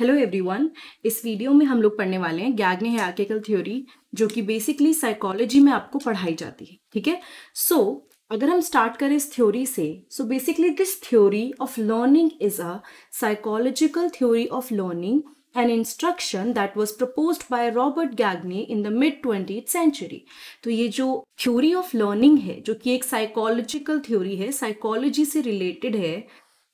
Hello everyone इस video में हम लोग पढ़ने वाले हैं गैगने हायरार्किकल थ्योरी जो कि बेसिकली साइकोलॉजी में आपको पढ़ाई जाती है, ठीक है? सो अगर हम स्टार्ट करें इस थ्योरी से so basically this theory of learning is a psychological theory of learning an instruction that was propose by Robert Gagne in the mid twenty century तो ये जो थ्योरी ऑफ़ लर्निंग है, जो कि एक साइकोलॉजिकल थ्योरी है psychology से related है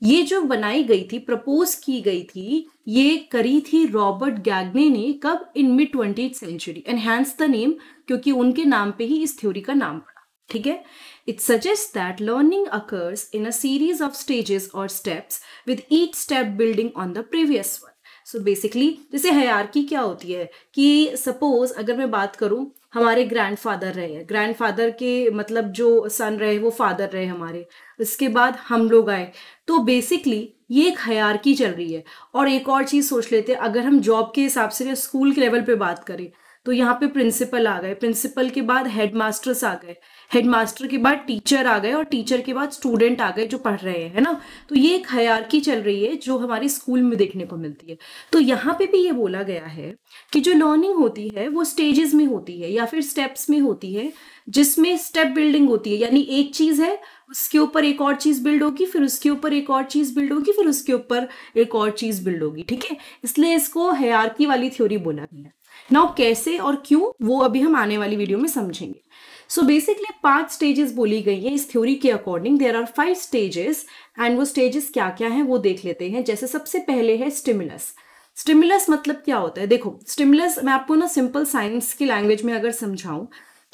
ये जो बनाई गई थी प्रपोज की गई थी, ये करी थी रॉबर्ट गैगने ने कब? In mid twenty century enhance the name क्योंकि उनके नाम पे ही इस थ्योरी का नाम पड़ा, ठीक है? It suggest that learning occurs in a series of stages और steps with each step building on the previous one so basically जैसे हयारकी क्या होती है कि सपोज़ अगर मैं बात करूँ हमारे ग्रैंडफादर रहे हैं। ग्रैंडफादर के मतलब जो सन रहे, वो फादर रहे हमारे। इसके बाद हम लोग आए। तो बेसिकली ये एक हयारकी चल रही है। और एक और चीज़ सोच लेते हैं। अगर हम जॉब के हिसाब से या स्कूल के लेवल पे बात करें तो यहाँ पे प्रिंसिपल आ गए। प्रिंसिपल के बाद हेड मास्टर्स आ गए। हेड मास्टर के बाद टीचर आ गए और टीचर के बाद स्टूडेंट आ गए जो पढ़ रहे हैं, है ना? तो ये एक हयारकी चल रही है जो हमारे स्कूल में देखने को मिलती है। तो यहाँ पे भी ये बोला गया है कि जो लर्निंग होती है, वो स्टेजेस में होती है या फिर स्टेप्स में होती है, जिसमें स्टेप बिल्डिंग होती है। यानी एक चीज़ है, उसके ऊपर एक और चीज़ बिल्ड होगी, फिर उसके ऊपर एक और चीज़ बिल्ड होगी, फिर उसके ऊपर एक और चीज़ बिल्ड होगी, ठीक है? इसलिए इसको हयारकी वाली थ्योरी बोला गया नाउ कैसे और क्यों, वो अभी हम आने वाली वीडियो में समझेंगे। सो बेसिकली पाँच स्टेजेस बोली गई हैं इस थ्योरी के according there are five stages and वो स्टेजेस क्या क्या हैं, वो देख लेते हैं। जैसे सबसे पहले है स्टिमुलस स्टिमुलस मतलब क्या होता है? देखो स्टिमुलस मैं आपको ना सिंपल साइंस की लैंग्वेज में अगर समझाऊं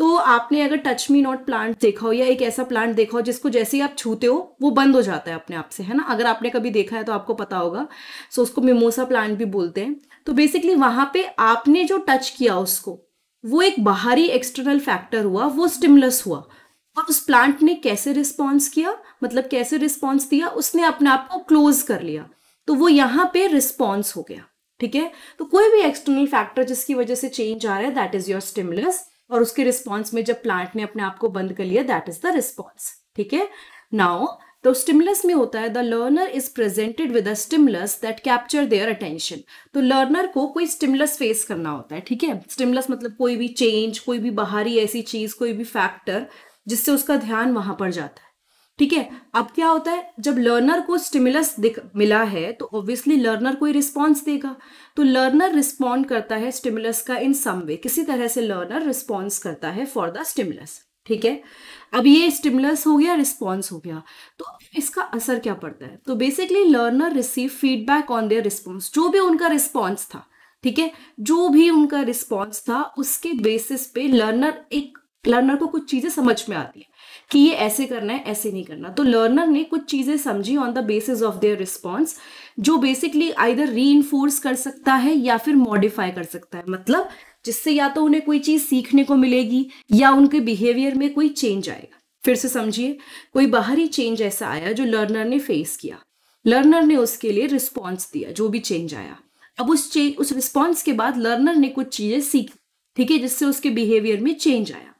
तो आपने अगर टच मी नॉट प्लांट देखा हो या एक ऐसा प्लांट देखा हो जिसको जैसे ही आप छूते हो, वो बंद हो जाता है अपने आप से, है ना? अगर आपने कभी देखा है तो आपको पता होगा। सो उसको मिमोसा प्लांट भी बोलते हैं। तो बेसिकली वहाँ पे आपने जो टच किया उसको, वो एक बाहरी एक्सटर्नल फैक्टर हुआ, वो स्टिमुलस हुआ। और उस प्लांट ने कैसे रिस्पॉन्स किया? मतलब कैसे रिस्पॉन्स दिया? उसने अपने आप को क्लोज कर लिया। तो वो यहाँ पे रिस्पॉन्स हो गया, ठीक है? तो कोई भी एक्सटर्नल फैक्टर जिसकी वजह से चेंज आ रहा है दैट इज़ योर स्टिमुलस और उसके रिस्पॉन्स में जब प्लांट ने अपने आप को बंद कर लिया दैट इज़ द रिस्पॉन्स ठीक है? नाउ तो स्टिमुलस में होता है the learner is presented with a stimulus that capture their attention तो लर्नर को कोई स्टिमुलस फेस करना होता है, ठीक है? स्टिमुलस मतलब कोई भी चेंज कोई भी बाहरी ऐसी चीज़, कोई भी फैक्टर जिससे उसका ध्यान वहाँ पर जाता है। ठीक है? अब क्या होता है, जब लर्नर को स्टिमुलस मिला है तो ऑब्वियसली लर्नर कोई रिस्पॉन्स देगा। तो लर्नर रिस्पॉन्ड करता है स्टिमुलस का इन सम वे किसी तरह से लर्नर रिस्पॉन्स करता है फॉर द स्टिमुलस ठीक है? अब ये स्टिमुलस हो गया रिस्पॉन्स हो गया। तो इसका असर क्या पड़ता है? तो basically learner receive feedback on their response जो भी उनका रिस्पॉन्स था, ठीक है? जो भी उनका रिस्पॉन्स था, उसके बेसिस पे लर्नर एक लर्नर को कुछ चीज़ें समझ में आती है। कि ये ऐसे करना है, ऐसे नहीं करना। तो लर्नर ने कुछ चीज़ें समझी on the basis of their response जो बेसिकली आइदर री कर सकता है या फिर मॉडिफाई कर सकता है। मतलब जिससे या तो उन्हें कोई चीज़ सीखने को मिलेगी या उनके बिहेवियर में कोई चेंज आएगा। फिर से समझिए, कोई बाहरी चेंज ऐसा आया जो लर्नर ने फेस किया। लर्नर ने उसके लिए रिस्पॉन्स दिया, जो भी चेंज आया। अब उस चेंज उस रिस्पॉन्स के बाद लर्नर ने कुछ चीज़ें सीखी, ठीक है, जिससे उसके बिहेवियर में चेंज आया।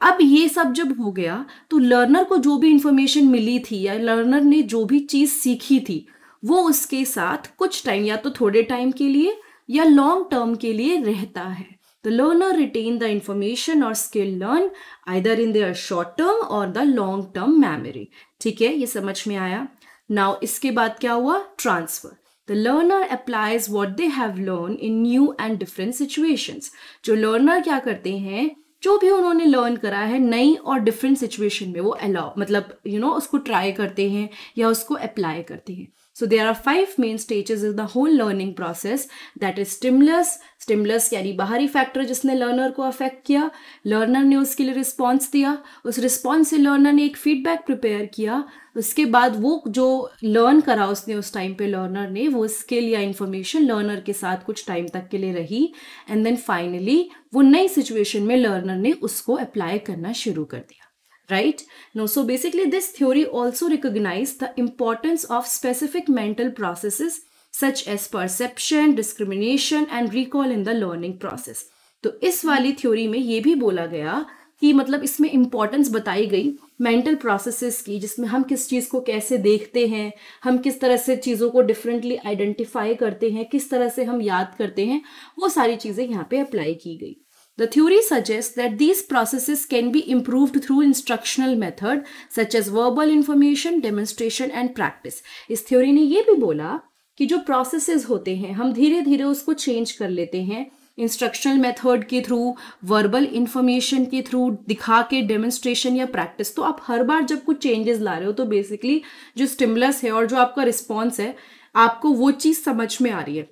अब ये सब जब हो गया तो लर्नर को जो भी इंफॉर्मेशन मिली थी या लर्नर ने जो भी चीज़ सीखी थी, वो उसके साथ कुछ टाइम या तो थोड़े टाइम के लिए या लॉन्ग टर्म के लिए रहता है। The learner retain the information और skill learn either in their short term और द लॉन्ग टर्म मेमोरी ठीक है? ये समझ में आया? नाउ इसके बाद क्या हुआ? Transfer the learner applies what they have learn in new and different situations जो लर्नर क्या करते हैं? जो भी उन्होंने लर्न करा है नई और डिफरेंट सिचुएशन में वो अलाउ मतलब यू you नो know, उसको ट्राई करते हैं या उसको अप्लाई करते हैं। So there are five main stages in the whole learning process. That is stimulus, stimulus यानी बाहरी फैक्टर जिसने लर्नर को अफेक्ट किया लर्नर ने उसके लिए रिस्पॉन्स दिया। उस रिस्पॉन्स से लर्नर ने एक फीडबैक प्रिपेयर किया। उसके बाद वो जो लर्न करा उसने उस टाइम पे लर्नर ने वो स्किल या इन्फॉर्मेशन लर्नर के साथ कुछ टाइम तक के लिए रही। एंड देन फाइनली वो नई सिचुएशन में लर्नर ने उसको अप्लाई करना शुरू कर दिया। Right no so basically this theory also recognized the importance of specific mental processes such as perception discrimination and recall in the learning process तो इस वाली थ्योरी में ये भी बोला गया कि मतलब इसमें इंपॉर्टेंस बताई गई मेंटल प्रोसेसेस की जिसमें हम किस चीज़ को कैसे देखते हैं हम किस तरह से चीज़ों को डिफरेंटली आइडेंटिफाई करते हैं किस तरह से हम याद करते हैं वो सारी चीज़ें यहाँ पे अप्लाई की गई The theory suggests that these processes can be improved through instructional method such as verbal information, demonstration and practice. इस थ्योरी ने ये भी बोला कि जो प्रोसेसेस होते हैं हम धीरे धीरे उसको चेंज कर लेते हैं इंस्ट्रक्शनल मेथड के थ्रू वर्बल इंफॉर्मेशन के थ्रू दिखा के डेमोन्स्ट्रेशन या प्रैक्टिस तो आप हर बार जब कुछ चेंजेस ला रहे हो तो बेसिकली जो स्टिमुलस है और जो आपका रिस्पॉन्स है आपको वो चीज़ समझ में आ रही है।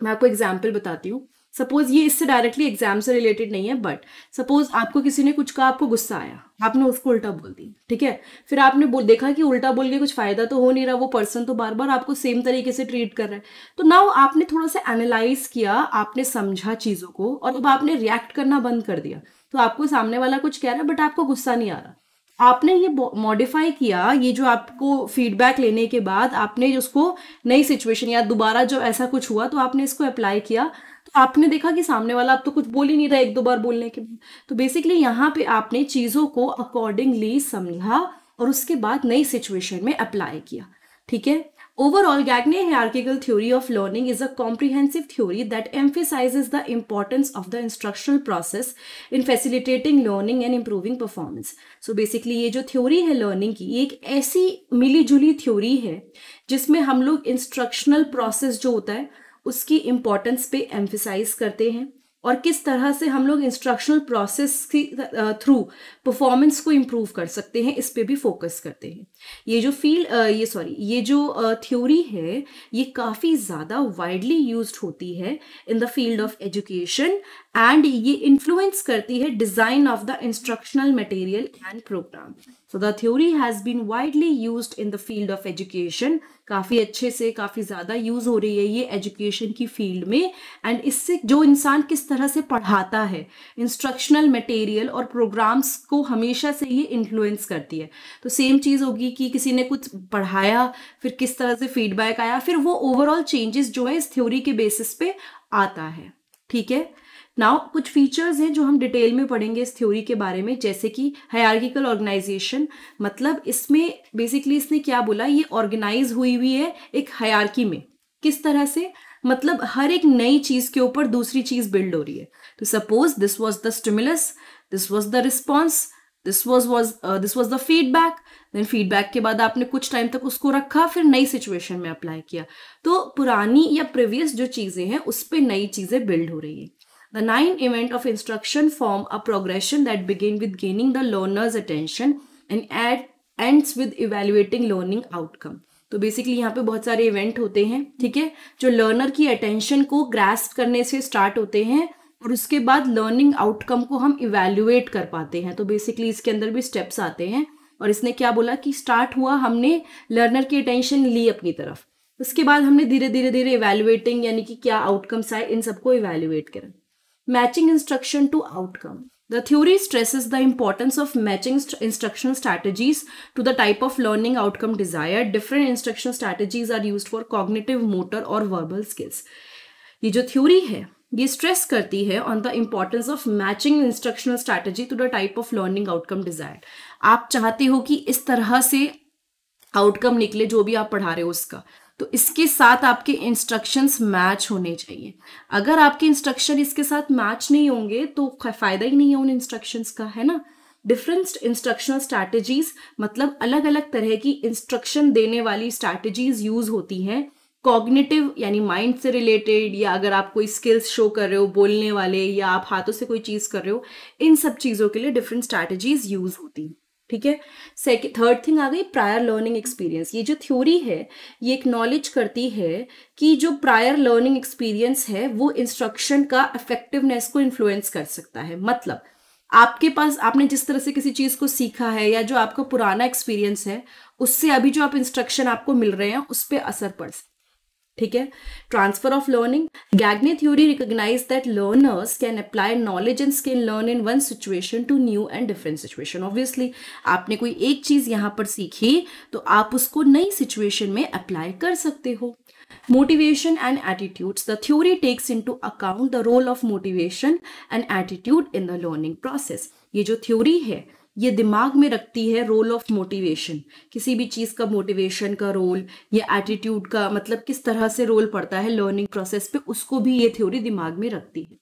मैं आपको एग्ज़ाम्पल बताती हूँ। सपोज़ ये इससे डायरेक्टली एग्ज़ाम से रिलेटेड नहीं है बट सपोज़ आपको किसी ने कुछ कहा, आपको गुस्सा आया, आपने उसको उल्टा बोल दी ठीक है? फिर आपने बोल, देखा कि उल्टा बोल के कुछ फ़ायदा तो हो नहीं रहा, वो पर्सन तो बार बार आपको सेम तरीके से ट्रीट कर रहा है। तो नाउ आपने थोड़ा सा एनालाइज किया, आपने समझा चीज़ों को और अब आपने रिएक्ट करना बंद कर दिया। तो आपको सामने वाला कुछ कह रहा है बट आपको गुस्सा नहीं आ रहा। आपने ये मॉडिफाई किया, ये जो आपको फीडबैक लेने के बाद आपने उसको नई सिचुएशन या दोबारा जो ऐसा कुछ हुआ तो आपने इसको अप्लाई किया। आपने देखा कि सामने वाला आप तो कुछ बोल ही नहीं रहा एक दो बार बोलने के तो बेसिकली यहाँ पे आपने चीज़ों को अकॉर्डिंगली समझा और उसके बाद नई सिचुएशन में अप्लाई किया। ठीक है? Overall Gagne hierarchical theory of learning is a comprehensive theory that emphasise the importance of the instructional process in facilitating learning and improving performance so basically ये जो थ्योरी है लर्निंग की एक ऐसी मिली जुली थ्योरी है जिसमें हम लोग इंस्ट्रक्शनल प्रोसेस जो होता है उसकी इम्पोर्टेंस पे एम्फिसाइज करते हैं और किस तरह से हम लोग इंस्ट्रक्शनल प्रोसेस के थ्रू परफॉर्मेंस को इम्प्रूव कर सकते हैं, इस पे भी फोकस करते हैं। ये जो फील ये सॉरी ये जो थ्योरी है, ये काफ़ी ज़्यादा वाइडली यूज़ होती है in the field of education and ये इन्फ्लुएंस करती है design of the instructional material and programme so the theory has been widely use in the field of education काफ़ी अच्छे से, काफ़ी ज़्यादा यूज़ हो रही है ये एजुकेशन की फ़ील्ड में. एंड इससे जो इंसान किस तरह से पढ़ाता है इंस्ट्रक्शनल मटेरियल और प्रोग्राम्स को हमेशा से ये इन्फ्लुएंस करती है. तो सेम चीज़ होगी कि किसी ने कुछ पढ़ाया, फिर किस तरह से फीडबैक आया, फिर वो ओवरऑल चेंजेस जो है इस थ्योरी के बेसिस पे आता है. ठीक है? नाउ कुछ फीचर्स हैं जो हम डिटेल में पढ़ेंगे इस थ्योरी के बारे में, जैसे कि हायरगिकल ऑर्गेनाइजेशन मतलब इसमें बेसिकली इसने क्या बोला? ये ऑर्गेनाइज हुई हुई है एक हयारकी में। किस तरह से? मतलब हर एक नई चीज़ के ऊपर दूसरी चीज़ बिल्ड हो रही है। तो suppose this was the stimulus this was the response this was was this was the feedback then feedback के बाद आपने कुछ टाइम तक उसको रखा, फिर नई सिचुएशन में अप्लाई किया। तो पुरानी या प्रीवियस जो चीज़ें हैं, उस पर नई चीज़ें बिल्ड हो रही है। The nine event of instruction form a progression that begin with gaining the learner's attention and add, ends with evaluating learning outcome. तो बेसिकली यहाँ पे बहुत सारे इवेंट होते हैं ठीक है? जो लर्नर की अटेंशन को ग्रास्प करने से स्टार्ट होते हैं और उसके बाद लर्निंग आउटकम को हम इवेल्युएट कर पाते हैं। तो बेसिकली इसके अंदर भी स्टेप्स आते हैं और इसने क्या बोला कि स्टार्ट हुआ हमने लर्नर की अटेंशन ली अपनी तरफ़। उसके बाद हमने धीरे धीरे धीरे इवेल्युएटिंग यानी कि क्या आउटकम्स आए इन सबको इवेल्युएट करें। Matching instruction to outcome. The theory stresses the importance of matching st instructional strategies to the type of learning outcome desired. Different instruction strategies are used for cognitive, motor or verbal skills. ये जो theory है ये stress करती है on the importance of matching instructional strategy to the type of learning outcome desired आप चाहते हो कि इस तरह से आउटकम निकले जो भी आप पढ़ा रहे हो उसका तो इसके साथ आपके इंस्ट्रक्शंस मैच होने चाहिए। अगर आपके इंस्ट्रक्शन इसके साथ मैच नहीं होंगे तो फ़ायदा ही नहीं है उन इंस्ट्रक्शंस का, है ना? डिफरेंट इंस्ट्रक्शनल स्ट्रैटेजीज मतलब अलग अलग तरह की इंस्ट्रक्शन देने वाली स्ट्रैटेजीज यूज़ होती हैं। कॉग्निटिव यानी माइंड से रिलेटेड या अगर आप कोई स्किल्स शो कर रहे हो, बोलने वाले, या आप हाथों से कोई चीज़ कर रहे हो, इन सब चीज़ों के लिए डिफरेंट स्ट्रैटेजीज यूज़ होती हैं। ठीक है? सेकेंड थर्ड थिंग आ गई प्रायर लर्निंग एक्सपीरियंस ये जो थ्योरी है, ये एक्नॉलेज करती है कि जो प्रायर लर्निंग एक्सपीरियंस है, वो इंस्ट्रक्शन का इफेक्टिवनेस को इन्फ्लुएंस कर सकता है। मतलब आपके पास, आपने जिस तरह से किसी चीज़ को सीखा है या जो आपका पुराना एक्सपीरियंस है, उससे अभी जो आप इंस्ट्रक्शन आपको मिल रहे हैं, उस पर असर पड़ सकता ठीक है? Transfer of learning Gagne theory recognise that learners can apply knowledge and skill learn in one situation to new and different situation obviously आपने कोई एक चीज़ यहाँ पर सीखी तो आप उसको नई सिचुएशन में अप्लाई कर सकते हो। Motivation and attitudes. The theory takes into account the role of motivation and attitude in the learning process. ये जो थ्योरी है ये दिमाग में रखती है रोल ऑफ़ मोटिवेशन किसी भी चीज़ का मोटिवेशन का रोल या एटीट्यूड का मतलब किस तरह से रोल पड़ता है लर्निंग प्रोसेस पे, उसको भी ये थ्योरी दिमाग में रखती है।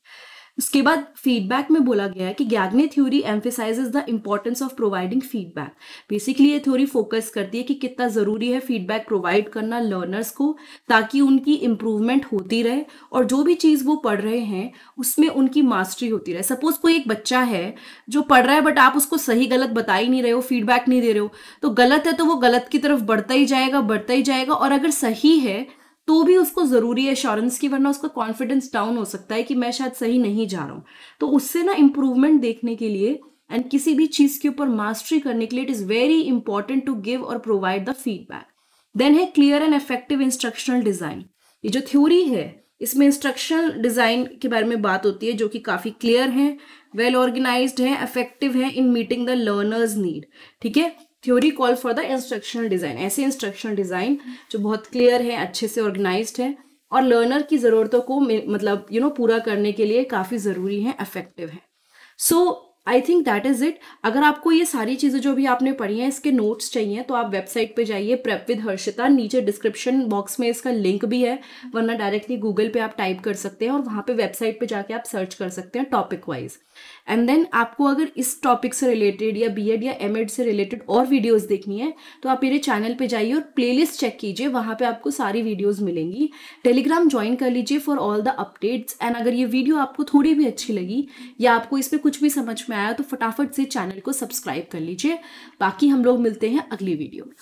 उसके बाद फीडबैक में बोला गया है कि Gagne theory emphasises the importance of providing feedback basically ये थ्योरी फोकस करती है कि कितना ज़रूरी है फीडबैक प्रोवाइड करना लर्नर्स को, ताकि उनकी इम्प्रूवमेंट होती रहे और जो भी चीज़ वो पढ़ रहे हैं, उसमें उनकी मास्टरी होती रहे. सपोज़ कोई एक बच्चा है जो पढ़ रहा है बट आप उसको सही गलत बता ही नहीं रहे हो फीडबैक नहीं दे रहे हो तो गलत है तो वो गलत की तरफ़ बढ़ता ही जाएगा, बढ़ता ही जाएगा और अगर सही है तो भी उसको ज़रूरी है एश्योरेंस की, वरना उसका कॉन्फिडेंस डाउन हो सकता है कि मैं शायद सही नहीं जा रहा हूँ। तो उससे ना इम्प्रूवमेंट देखने के लिए एंड किसी भी चीज़ के ऊपर मास्टरी करने के लिए it is very important to give और प्रोवाइड द फीडबैक देन है clear and effective instructional design ये जो थ्योरी है, इसमें इंस्ट्रक्शनल डिज़ाइन के बारे में बात होती है जो कि काफ़ी क्लियर है वेल ऑर्गेनाइज्ड है इफ़ेक्टिव है in meeting the learners need ठीक है? Theory call for the instructional design ऐसे इंस्ट्रक्शनल डिज़ाइन जो बहुत क्लियर है अच्छे से ऑर्गेनाइज है और लर्नर की ज़रूरतों को मतलब यू you नो know, पूरा करने के लिए काफ़ी ज़रूरी है इफ़ेक्टिव है। So I think that is it अगर आपको ये सारी चीज़ें जो भी आपने पढ़ी हैं, इसके नोट्स चाहिए तो आप वेबसाइट पे जाइए प्रेप विद हर्षिता नीचे डिस्क्रिप्शन बॉक्स में इसका लिंक भी है, वरना डायरेक्टली गूगल पे आप टाइप कर सकते हैं और वहाँ पे वेबसाइट पे जाके आप सर्च कर सकते हैं टॉपिक वाइज एंड देन आपको अगर इस टॉपिक से रिलेटेड या बी या एम से रिलेटेड और वीडियोज़ देखनी है तो आप मेरे चैनल पर जाइए और प्ले चेक कीजिए, वहाँ पर आपको सारी वीडियोज़ मिलेंगी. टेलीग्राम ज्वाइन कर लीजिए for all the updates and अगर ये वीडियो आपको थोड़ी भी अच्छी लगी या आपको इस पर कुछ भी समझ में आया तो फटाफट से चैनल को सब्सक्राइब कर लीजिए। बाकी हम लोग मिलते हैं अगली वीडियो में।